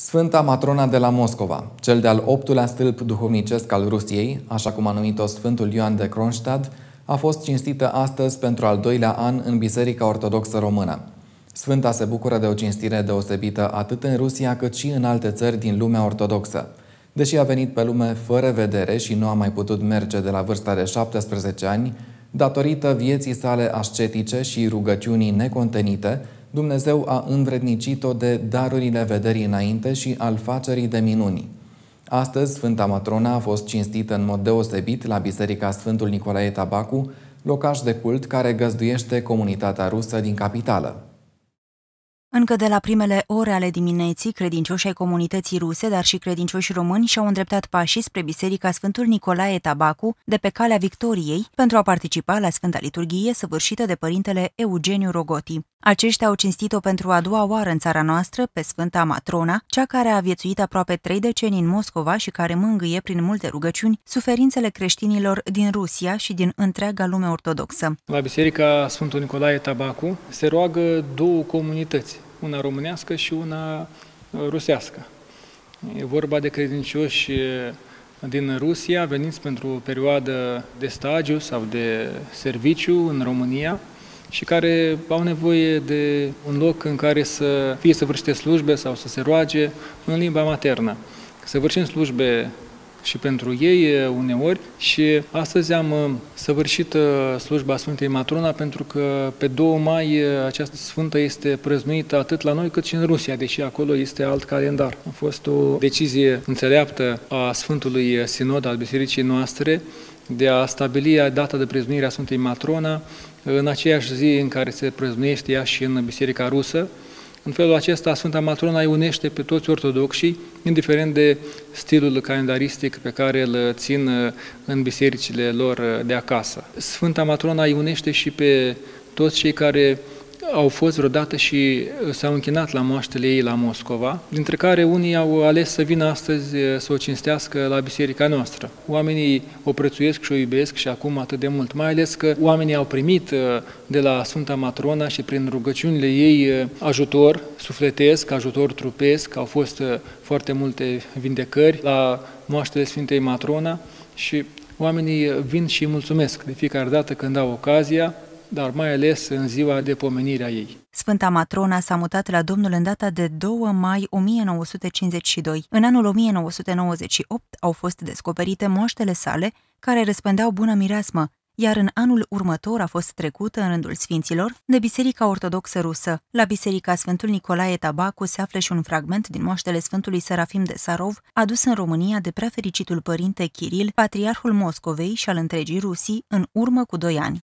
Sfânta Matrona de la Moscova, cel de-al optulea stâlp duhovnicesc al Rusiei, așa cum a numit-o Sfântul Ioan de Kronstadt, a fost cinstită astăzi pentru al doilea an în Biserica Ortodoxă Română. Sfânta se bucură de o cinstire deosebită atât în Rusia cât și în alte țări din lumea ortodoxă. Deși a venit pe lume fără vedere și nu a mai putut merge de la vârsta de 17 ani, datorită vieții sale ascetice și rugăciunii necontenite, Dumnezeu a învrednicit-o de darurile vederii înainte și al facerii de minuni. Astăzi, Sfânta Matrona a fost cinstită în mod deosebit la Biserica Sfântul Nicolae Tabacu, locaș de cult care găzduiește comunitatea rusă din capitală. Încă de la primele ore ale dimineții, credincioși ai comunității ruse, dar și credincioși români și-au îndreptat pașii spre Biserica Sfântul Nicolae Tabacu, de pe calea Victoriei, pentru a participa la Sfânta Liturghie săvârșită de părintele Eugeniu Rogoti. Aceștia au cinstit-o pentru a doua oară în țara noastră pe Sfânta Matrona, cea care a viețuit aproape trei decenii în Moscova și care mângâie prin multe rugăciuni suferințele creștinilor din Rusia și din întreaga lume ortodoxă. La Biserica Sfântul Nicolae Tabacu se roagă două comunități, una românească și una uh, rusească. E vorba de credincioși uh, din Rusia veniți pentru o perioadă de stagiu sau de serviciu în România, și care au nevoie de un loc în care să fie săvârșite slujbe sau să se roage în limba maternă. Să vârșim slujbe și pentru ei uneori și astăzi am uh, săvârșit uh, slujba Sfântei Matrona pentru că pe 2 mai uh, această sfântă este prăznuită atât la noi cât și în Rusia, deși acolo este alt calendar. A fost o decizie înțeleaptă a Sfântului Sinod al Bisericii noastre de a stabili data de preznuire a Sfântei Matrona în aceeași zi în care se preznuiește ea și în Biserica Rusă. În felul acesta, Sfânta Matrona îi unește pe toți ortodoxii, indiferent de stilul calendaristic pe care îl țin în bisericile lor de acasă. Sfânta Matrona îi unește și pe toți cei care au fost vreodată și uh, s-au închinat la moaștele ei la Moscova, dintre care unii au ales să vină astăzi uh, să o cinstească la biserica noastră. Oamenii o prețuiesc și o iubesc și acum atât de mult, mai ales că oamenii au primit uh, de la Sfânta Matrona și prin rugăciunile ei ajutor sufletesc, ajutor trupesc, au fost foarte multe vindecări la moaștele Sfintei Matrona și oamenii vin și mulțumesc de fiecare dată când au ocazia dar mai ales în ziua de pomenire a ei. Sfânta Matrona s-a mutat la Domnul în data de 2 mai 1952. În anul 1998 au fost descoperite moaștele sale, care răspândeau bună mireasmă, iar în anul următor a fost trecută în rândul sfinților de Biserica Ortodoxă Rusă. La Biserica Sfântul Nicolae Tabacu se află și un fragment din moaștele Sfântului Serafim de Sarov, adus în România de prefericitul părinte Kiril, patriarhul Moscovei și al întregii Rusii, în urmă cu doi ani.